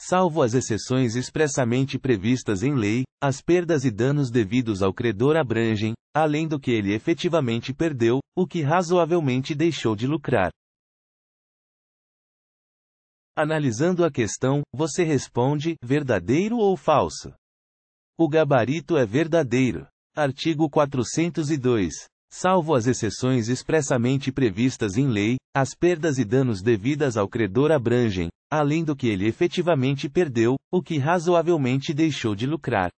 Salvo as exceções expressamente previstas em lei, as perdas e danos devidos ao credor abrangem, além do que ele efetivamente perdeu, o que razoavelmente deixou de lucrar. Analisando a questão, você responde: verdadeiro ou falso? O gabarito é verdadeiro. Artigo 402. Salvo as exceções expressamente previstas em lei, as perdas e danos devidas ao credor abrangem, além do que ele efetivamente perdeu, o que razoavelmente deixou de lucrar.